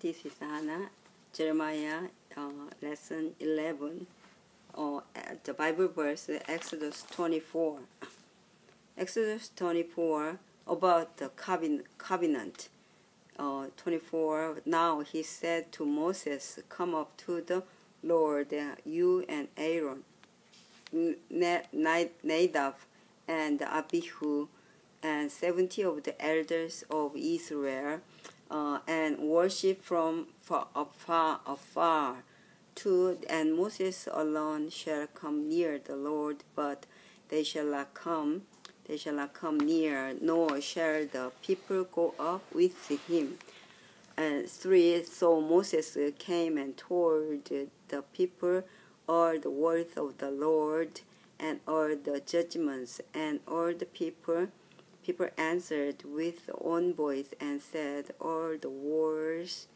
this is Hana, Jeremiah uh, lesson 11, uh, the Bible verse Exodus 24. Exodus 24 about the covenant. Uh, 24 Now he said to Moses, Come up to the Lord, you and Aaron, Nadab and Abihu, and 70 of the elders of Israel uh, and worship from far, afar, afar. To and Moses alone shall come near the Lord, but they shall not come, they shall not come near, nor shall the people go up with him. And three, so Moses came and told the people all the words of the Lord and all the judgments, and all the people People answered with one voice and said, All the words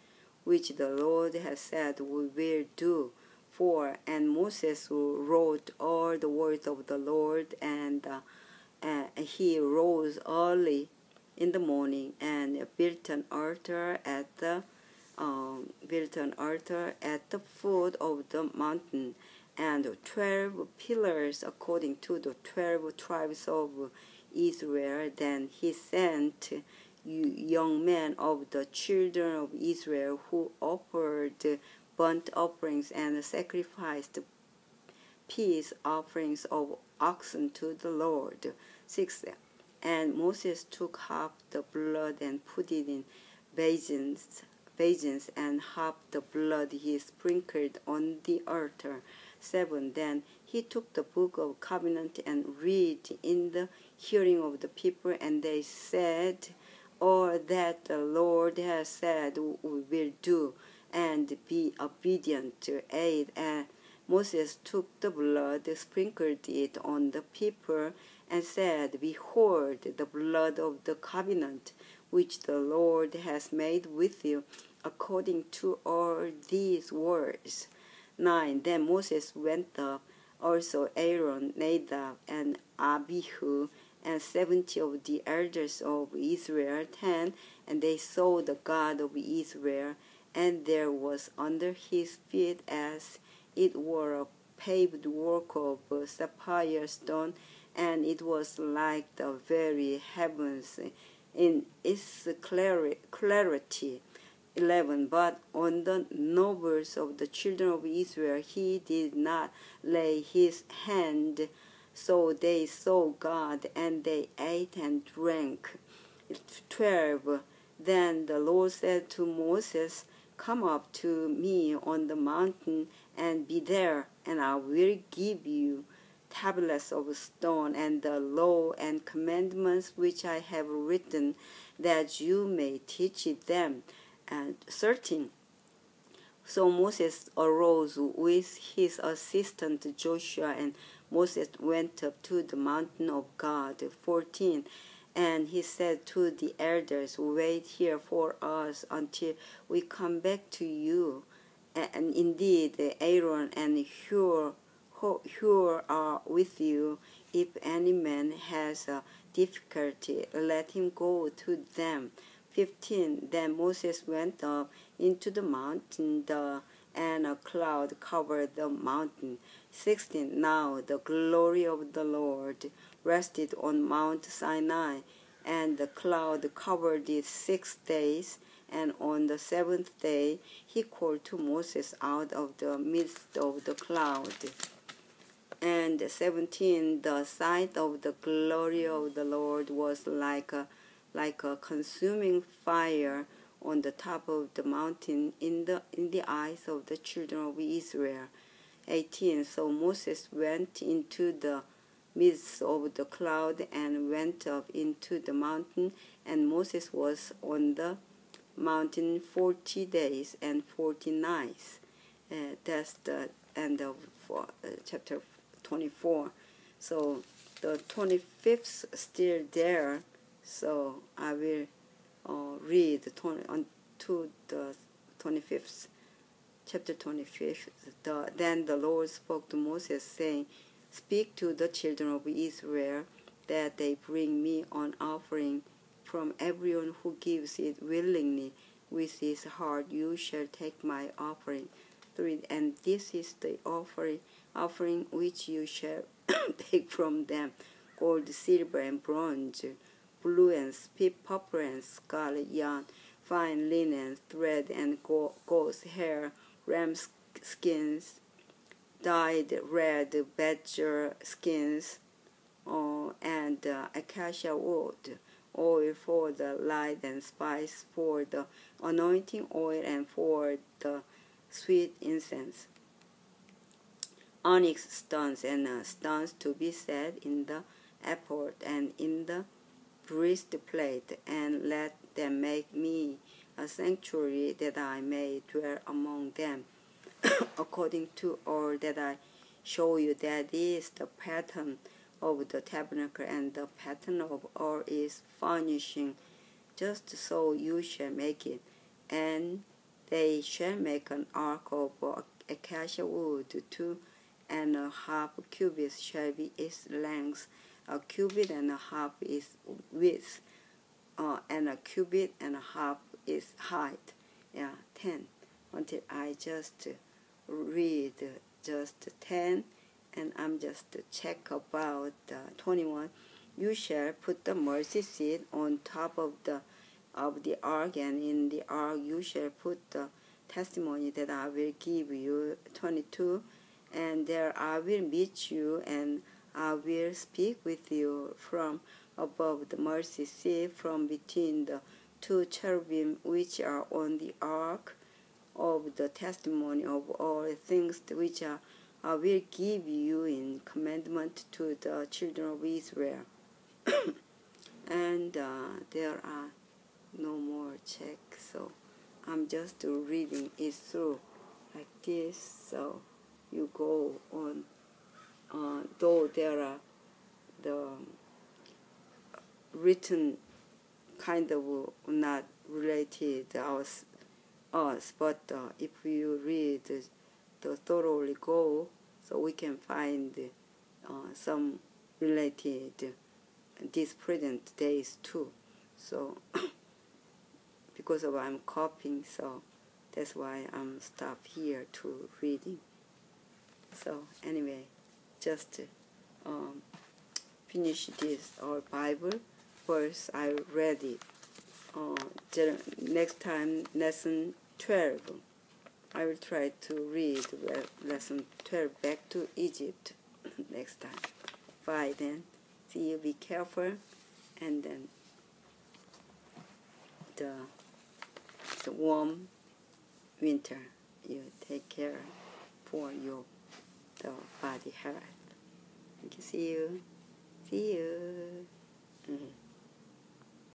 which the Lord has said we will do. For and Moses wrote all the words of the Lord, and uh, uh, he rose early in the morning and built an altar at the um, built an altar at the foot of the mountain, and twelve pillars according to the twelve tribes of Israel, then he sent young men of the children of Israel who offered burnt offerings and sacrificed peace offerings of oxen to the Lord. 6. And Moses took half the blood and put it in basins, basins and half the blood he sprinkled on the altar. 7. Then he took the book of covenant and read in the hearing of the people, and they said, All that the Lord has said we will do, and be obedient to it. And Moses took the blood, sprinkled it on the people, and said, Behold, the blood of the covenant which the Lord has made with you, according to all these words. 9. Then Moses went up, also Aaron, Nadab, and Abihu, and seventy of the elders of Israel, ten, and they saw the God of Israel, and there was under his feet as it were a paved work of sapphire stone, and it was like the very heavens in its clarity. 11 But on the nobles of the children of Israel he did not lay his hand so they saw God, and they ate and drank. 12. Then the Lord said to Moses, Come up to me on the mountain and be there, and I will give you tablets of stone and the law and commandments which I have written, that you may teach them. And 13. So Moses arose with his assistant Joshua and Moses went up to the mountain of God. 14. And he said to the elders, Wait here for us until we come back to you. And indeed, Aaron and Hur, Hur are with you. If any man has a difficulty, let him go to them. 15. Then Moses went up into the mountain, the, and a cloud covered the mountain. 16. Now the glory of the Lord rested on Mount Sinai, and the cloud covered it six days. And on the seventh day he called to Moses out of the midst of the cloud. And 17. The sight of the glory of the Lord was like a, like a consuming fire on the top of the mountain in the, in the eyes of the children of Israel. 18. So Moses went into the midst of the cloud and went up into the mountain, and Moses was on the mountain 40 days and 40 nights. Uh, that's the end of uh, chapter 24. So the 25th still there, so I will uh, read 20, on to the 25th chapter 25th. the, then the Lord spoke to Moses, saying, Speak to the children of Israel that they bring me an offering from everyone who gives it willingly, with his heart you shall take my offering. Three, and this is the offering, offering which you shall take from them, gold, silver, and bronze, blue and purple and scarlet yarn, fine linen, thread, and goat's hair, ram skins, dyed red badger skins, uh, and uh, acacia wood oil for the light and spice for the anointing oil and for the sweet incense. Onyx stones and uh, stones to be set in the ephod and in the breastplate, and let them make me a sanctuary that I may dwell among them, according to all that I show you. That is the pattern of the tabernacle and the pattern of all its furnishing, just so you shall make it. And they shall make an ark of acacia wood, two and a half cubits shall be its length, a cubit and a half is width, uh, and a cubit and a half is height. Yeah, ten. Until I just read just ten and I'm just check about uh, 21. You shall put the mercy seat on top of the of the ark, and in the ark you shall put the testimony that I will give you. 22. And there I will meet you, and I will speak with you from above. The mercy seat, from between the two cherubim which are on the ark of the testimony of all things which are I will give you in commandment to the children of Israel. and uh, there are no more checks, so I'm just reading it through. Like this. So. You go on, uh, though there are the written kind of not related us, us but uh, if you read the thoroughly go so we can find uh, some related these present days too. So because of I'm copying, so that's why I'm stop here to reading. So anyway, just um, finish this our Bible verse. I read it. Uh, next time, lesson 12. I will try to read lesson 12 back to Egypt next time. Bye then. See you, be careful. And then the, the warm winter, you take care for your the Vadiharat. Thank you. See you. See you. Mm -hmm.